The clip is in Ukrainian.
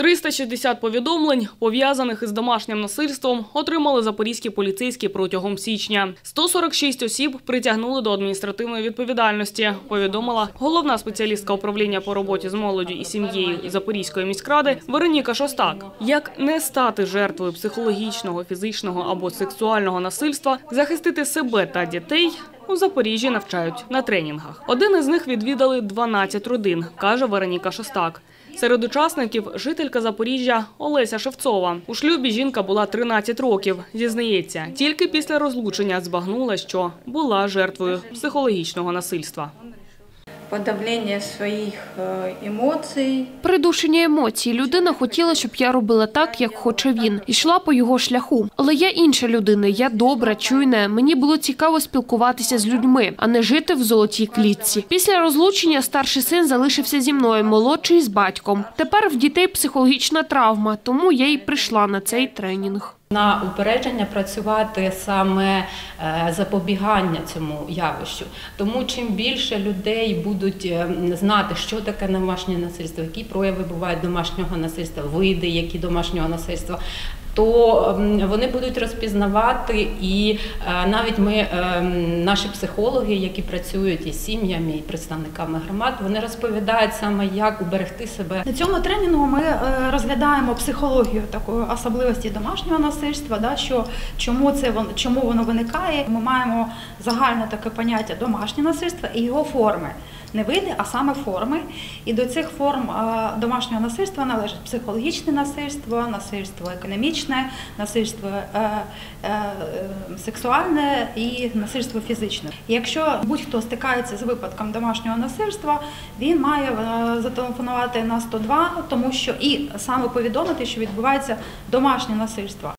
360 повідомлень, пов'язаних із домашнім насильством, отримали запорізькі поліцейські протягом січня. 146 осіб притягнули до адміністративної відповідальності, повідомила головна спеціалістка управління по роботі з молоддю і сім'єю Запорізької міськради Вероніка Шостак. Як не стати жертвою психологічного, фізичного або сексуального насильства, захистити себе та дітей – у Запоріжжі навчають на тренінгах. Один із них відвідали 12 родин, каже Вероніка Шостак. Серед учасників жителька Запоріжжя Олеся Шевцова. У шлюбі жінка була 13 років. Зізнається, тільки після розлучення збагнула, що була жертвою психологічного насильства. Подавление своих э, эмоций, Придушення емоцій. Людина хотіла, щоб я робила так, як хоче він. Ішла по його шляху. Але я інша людина, я добра, чуйна. Мені було цікаво спілкуватися з людьми, а не жити в золотій клітці. Після розлучення старший син залишився зі мною, молодший з батьком. Тепер в дітей психологічна травма, тому я й прийшла на цей тренінг. На упередження працювати саме е, запобігання цьому явищу. Тому чим більше людей будуть е, знати, що таке домашнє насильство, які прояви бувають домашнього насильства, види, які домашнього насильства. То ем, вони будуть розпізнавати, і е, навіть ми, ем, наші психологи, які працюють із сім'ями і представниками громад, вони розповідають саме, як уберегти себе На цьому тренінгу ми е, розглядаємо психологію такої особливості домашнього насильства, да, що чому це чому воно виникає. Ми маємо загальне таке поняття домашнє насильство і його форми. Не види, а саме форми. І до цих форм е, домашнього насильства належить психологічне насильство, насильство економічне, насильство е, е, сексуальне і насильство фізичне. Якщо будь-хто стикається з випадком домашнього насильства, він має е, зателефонувати на 102, тому що і саме повідомити, що відбувається домашнє насильство.